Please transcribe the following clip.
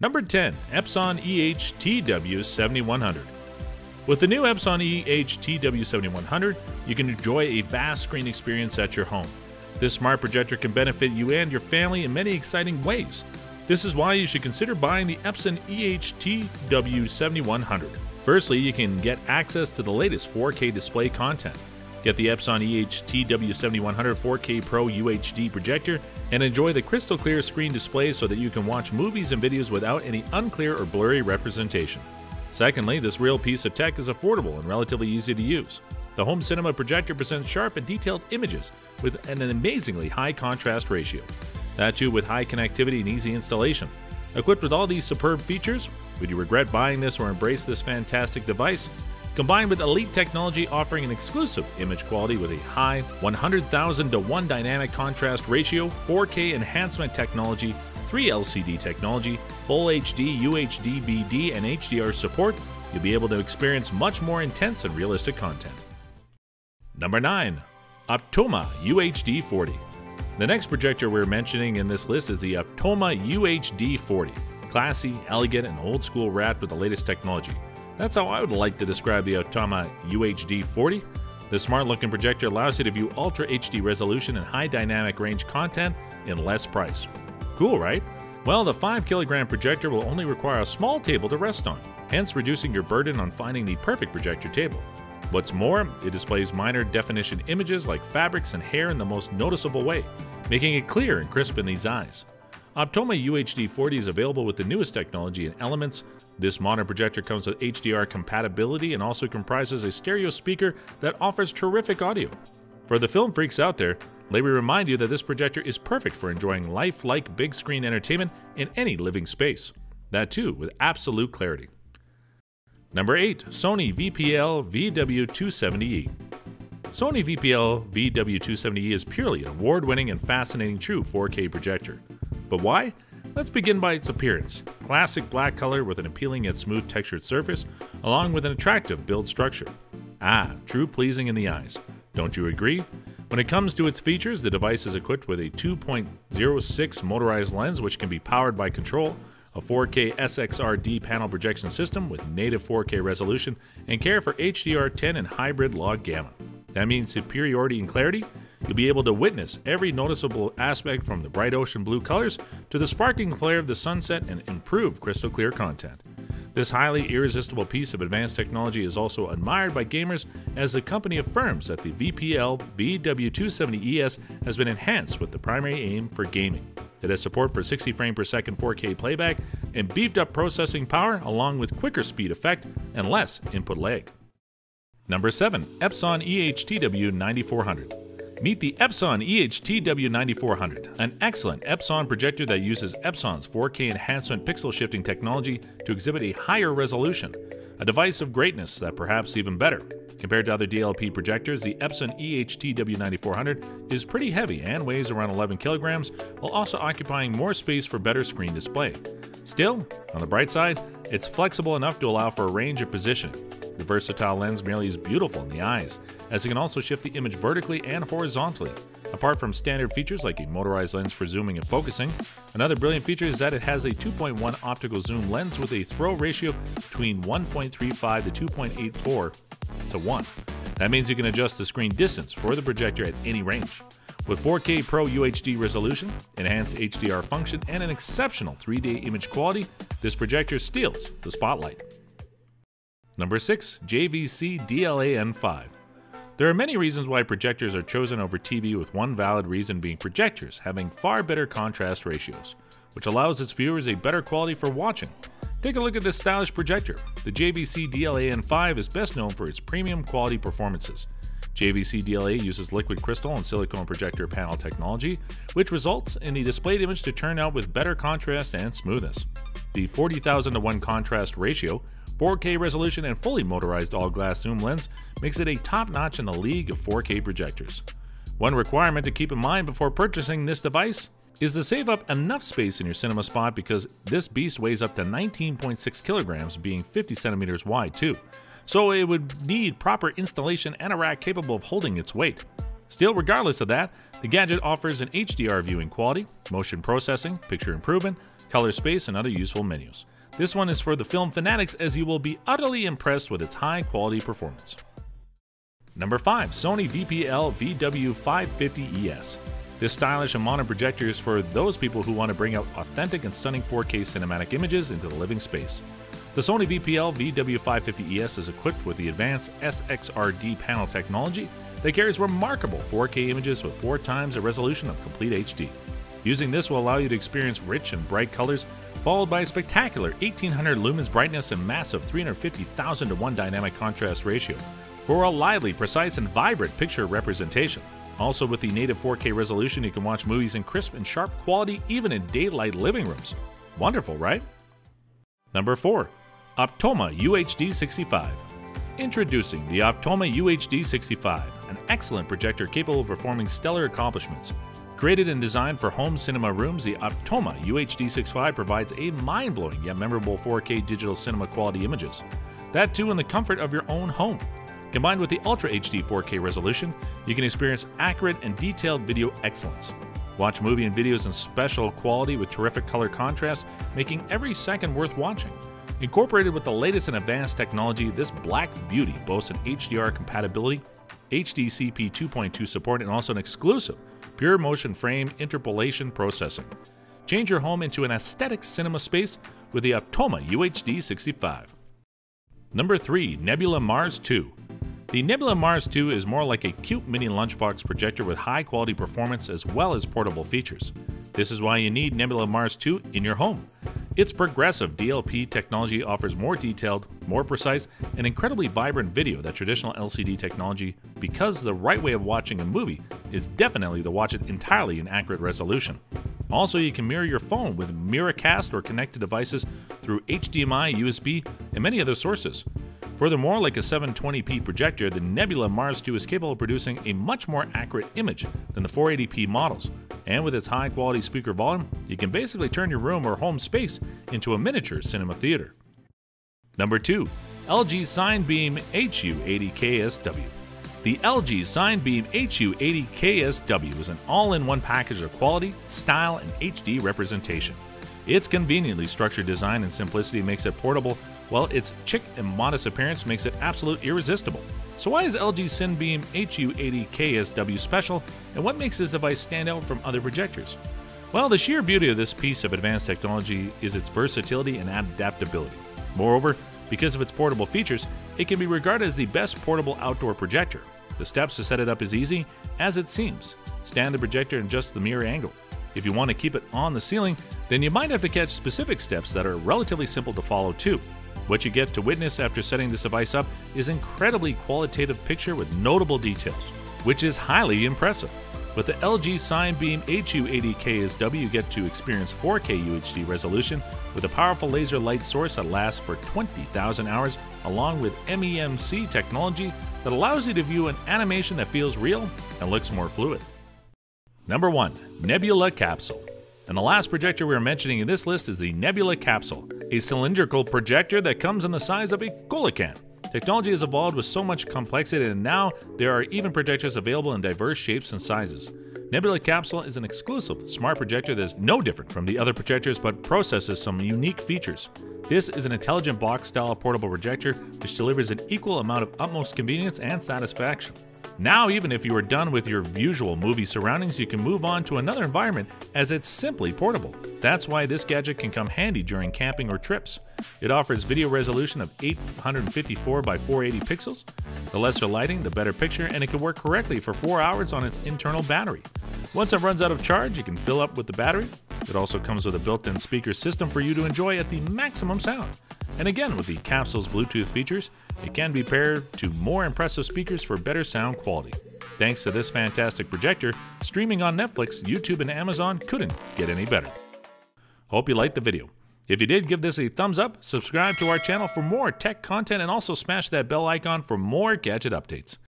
Number 10, Epson EH-TW7100. With the new Epson EH-TW7100, you can enjoy a vast screen experience at your home. This smart projector can benefit you and your family in many exciting ways. This is why you should consider buying the Epson EH-TW7100. Firstly, you can get access to the latest 4K display content. Get the Epson EH-TW7100 4K Pro UHD projector and enjoy the crystal clear screen display so that you can watch movies and videos without any unclear or blurry representation. Secondly, this real piece of tech is affordable and relatively easy to use. The home cinema projector presents sharp and detailed images with an amazingly high contrast ratio. That too with high connectivity and easy installation. Equipped with all these superb features, would you regret buying this or embrace this fantastic device? Combined with elite technology offering an exclusive image quality with a high 100,000 to 1 dynamic contrast ratio, 4K enhancement technology, 3 LCD technology, full HD, UHD, BD, and HDR support, you'll be able to experience much more intense and realistic content. Number 9. Optoma UHD 40. The next projector we're mentioning in this list is the Optoma UHD 40. Classy, elegant, and old school wrapped with the latest technology. That's how I would like to describe the Optoma UHD 40. The smart looking projector allows you to view Ultra HD resolution and high dynamic range content in less price. Cool, right? Well, the 5 kilogram projector will only require a small table to rest on, hence reducing your burden on finding the perfect projector table. What's more, it displays minor definition images like fabrics and hair in the most noticeable way, making it clear and crisp in these eyes. Optoma UHD 40 is available with the newest technology and elements. This modern projector comes with HDR compatibility and also comprises a stereo speaker that offers terrific audio. For the film freaks out there, let me remind you that this projector is perfect for enjoying lifelike big screen entertainment in any living space. That too, with absolute clarity. Number 8. Sony VPL VW270E. Sony VPL VW270E is purely an award winning and fascinating true 4K projector. But why? Let's begin by its appearance. Classic black color with an appealing yet smooth textured surface, along with an attractive build structure. Ah, true pleasing in the eyes. Don't you agree? When it comes to its features, the device is equipped with a 2.06 motorized lens which can be powered by control, a 4K SXRD panel projection system with native 4K resolution, and care for HDR10 and hybrid log gamma. That means superiority in clarity. You'll be able to witness every noticeable aspect from the bright ocean blue colors to the sparkling flare of the sunset and improved crystal clear content. This highly irresistible piece of advanced technology is also admired by gamers as the company affirms that the VPL VW270ES has been enhanced with the primary aim for gaming. It has support for 60 frame per second 4K playback and beefed up processing power along with quicker speed effect and less input lag. Number 7. Epson EHTW 9400 Meet the Epson EHTW9400, an excellent Epson projector that uses Epson's 4K enhancement pixel shifting technology to exhibit a higher resolution, a device of greatness that perhaps even better. Compared to other DLP projectors, the Epson EHTW9400 is pretty heavy and weighs around 11 kilograms, while also occupying more space for better screen display. Still, on the bright side, it's flexible enough to allow for a range of positioning. The versatile lens merely is beautiful in the eyes, as it can also shift the image vertically and horizontally. Apart from standard features like a motorized lens for zooming and focusing, another brilliant feature is that it has a 2.1 optical zoom lens with a throw ratio between 1.35 to 2.84 to 1. That means you can adjust the screen distance for the projector at any range. With 4K Pro UHD resolution, enhanced HDR function, and an exceptional 3D image quality, this projector steals the spotlight. Number 6. JVC DLA-N5 There are many reasons why projectors are chosen over TV with one valid reason being projectors having far better contrast ratios, which allows its viewers a better quality for watching. Take a look at this stylish projector. The JVC DLA-N5 is best known for its premium quality performances. JVC DLA uses liquid crystal and silicon projector panel technology, which results in the displayed image to turn out with better contrast and smoothness. The 40,000 to 1 contrast ratio, 4K resolution, and fully motorized all glass zoom lens makes it a top notch in the league of 4K projectors. One requirement to keep in mind before purchasing this device is to save up enough space in your cinema spot because this beast weighs up to 19.6 kilograms, being 50 centimeters wide, too so it would need proper installation and a rack capable of holding its weight. Still, regardless of that, the gadget offers an HDR viewing quality, motion processing, picture improvement, color space, and other useful menus. This one is for the film fanatics as you will be utterly impressed with its high quality performance. Number 5. Sony VPL VW550ES. This stylish and modern projector is for those people who want to bring out authentic and stunning 4K cinematic images into the living space. The Sony VPL VW550ES is equipped with the advanced SXRD panel technology that carries remarkable 4K images with four times the resolution of complete HD. Using this will allow you to experience rich and bright colors, followed by a spectacular 1800 lumens brightness and massive 350,000 to 1 dynamic contrast ratio for a lively, precise, and vibrant picture representation. Also, with the native 4K resolution, you can watch movies in crisp and sharp quality even in daylight living rooms. Wonderful, right? Number 4. Optoma UHD 65. Introducing the Optoma UHD 65, an excellent projector capable of performing stellar accomplishments. Created and designed for home cinema rooms, the Optoma UHD 65 provides a mind blowing yet memorable 4K digital cinema quality images. That too in the comfort of your own home. Combined with the Ultra HD 4K resolution, you can experience accurate and detailed video excellence. Watch movie and videos in special quality with terrific color contrast, making every second worth watching. Incorporated with the latest and advanced technology, this black beauty boasts an HDR compatibility, HDCP 2.2 support, and also an exclusive pure motion frame interpolation processing. Change your home into an aesthetic cinema space with the Optoma UHD 65. Number 3. Nebula Mars 2 the Nebula Mars 2 is more like a cute mini lunchbox projector with high quality performance as well as portable features. This is why you need Nebula Mars 2 in your home. Its progressive DLP technology offers more detailed, more precise, and incredibly vibrant video than traditional LCD technology because the right way of watching a movie is definitely to watch it entirely in accurate resolution. Also, you can mirror your phone with Miracast or connected devices through HDMI, USB, and many other sources. Furthermore, like a 720p projector, the Nebula Mars 2 is capable of producing a much more accurate image than the 480p models. And with its high quality speaker volume, you can basically turn your room or home space into a miniature cinema theater. Number 2. LG Cinebeam HU80KSW. The LG Cinebeam HU80KSW is an all in one package of quality, style, and HD representation. Its conveniently structured design and simplicity makes it portable while its chic and modest appearance makes it absolute irresistible. So why is LG Cinebeam HU80KSW special, and what makes this device stand out from other projectors? Well, the sheer beauty of this piece of advanced technology is its versatility and adaptability. Moreover, because of its portable features, it can be regarded as the best portable outdoor projector. The steps to set it up is easy, as it seems. Stand the projector in just the mirror angle. If you want to keep it on the ceiling, then you might have to catch specific steps that are relatively simple to follow too. What you get to witness after setting this device up is incredibly qualitative picture with notable details, which is highly impressive. With the LG Cinebeam HU80KSW, you get to experience 4K UHD resolution with a powerful laser light source that lasts for 20,000 hours, along with MEMC technology that allows you to view an animation that feels real and looks more fluid. Number 1. Nebula Capsule. And the last projector we are mentioning in this list is the Nebula Capsule, a cylindrical projector that comes in the size of a cola can. Technology has evolved with so much complexity, and now there are even projectors available in diverse shapes and sizes. Nebula Capsule is an exclusive smart projector that is no different from the other projectors but processes some unique features. This is an intelligent box style portable projector which delivers an equal amount of utmost convenience and satisfaction. Now, even if you are done with your usual movie surroundings, you can move on to another environment as it's simply portable. That's why this gadget can come handy during camping or trips. It offers video resolution of 854 by 480 pixels. The lesser lighting, the better picture, and it can work correctly for 4 hours on its internal battery. Once it runs out of charge, you can fill up with the battery. It also comes with a built-in speaker system for you to enjoy at the maximum sound. And again, with the capsule's Bluetooth features, it can be paired to more impressive speakers for better sound quality. Thanks to this fantastic projector, streaming on Netflix, YouTube, and Amazon couldn't get any better. Hope you liked the video. If you did, give this a thumbs up, subscribe to our channel for more tech content, and also smash that bell icon for more gadget updates.